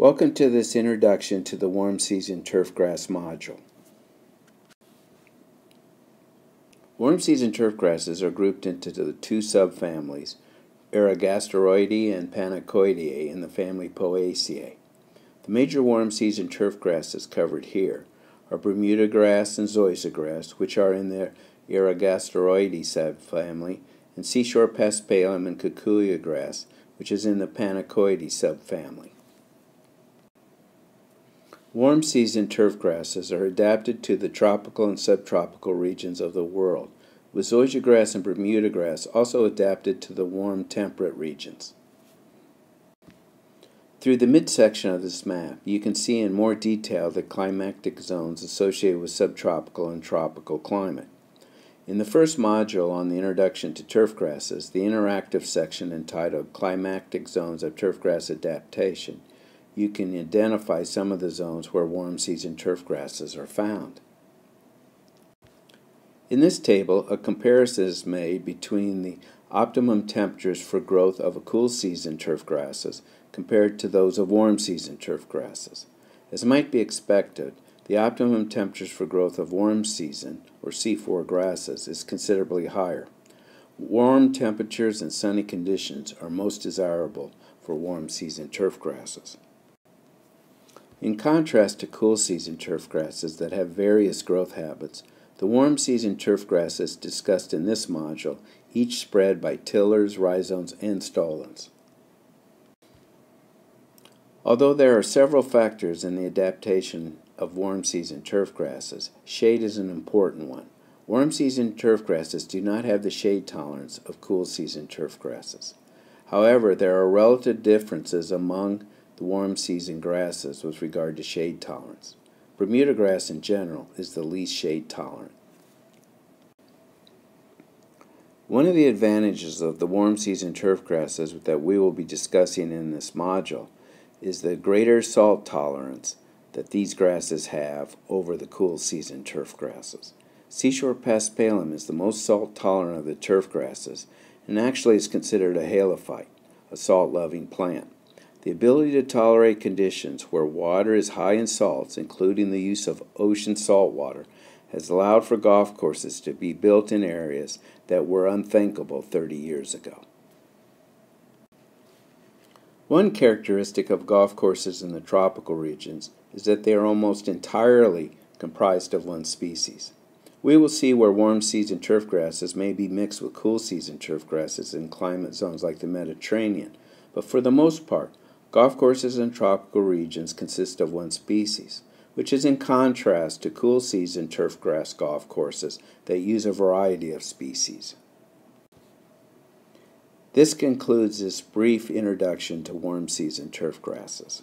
Welcome to this introduction to the warm season turfgrass module. Warm season turfgrasses are grouped into the two subfamilies, Eragrostoideae and Panicoideae in the family Poaceae. The major warm season turfgrasses covered here are Bermuda grass and zoysia grass, which are in the Eragrostoideae subfamily, and seashore paspalum and kikuyu grass, which is in the Panicoideae subfamily. Warm season turf grasses are adapted to the tropical and subtropical regions of the world, with zoysia grass and Bermuda grass also adapted to the warm temperate regions. Through the midsection of this map, you can see in more detail the climatic zones associated with subtropical and tropical climate. In the first module on the Introduction to Turf Grasses, the interactive section entitled Climatic Zones of Turfgrass Adaptation you can identify some of the zones where warm season turf grasses are found. In this table, a comparison is made between the optimum temperatures for growth of a cool season turf grasses compared to those of warm season turf grasses. As might be expected, the optimum temperatures for growth of warm season, or C4 grasses, is considerably higher. Warm temperatures and sunny conditions are most desirable for warm season turf grasses. In contrast to cool season turf grasses that have various growth habits, the warm season turf grasses discussed in this module each spread by tillers, rhizomes, and stolons. Although there are several factors in the adaptation of warm season turf grasses, shade is an important one. Warm season turf grasses do not have the shade tolerance of cool season turf grasses. However, there are relative differences among the warm season grasses with regard to shade tolerance. Bermuda grass in general is the least shade tolerant. One of the advantages of the warm season turf grasses that we will be discussing in this module is the greater salt tolerance that these grasses have over the cool season turf grasses. Seashore paspalum is the most salt tolerant of the turf grasses and actually is considered a halophyte, a salt loving plant. The ability to tolerate conditions where water is high in salts, including the use of ocean salt water, has allowed for golf courses to be built in areas that were unthinkable 30 years ago. One characteristic of golf courses in the tropical regions is that they are almost entirely comprised of one species. We will see where warm season turf grasses may be mixed with cool season turf grasses in climate zones like the Mediterranean, but for the most part, Golf courses in tropical regions consist of one species, which is in contrast to cool season turfgrass golf courses that use a variety of species. This concludes this brief introduction to warm season turf grasses.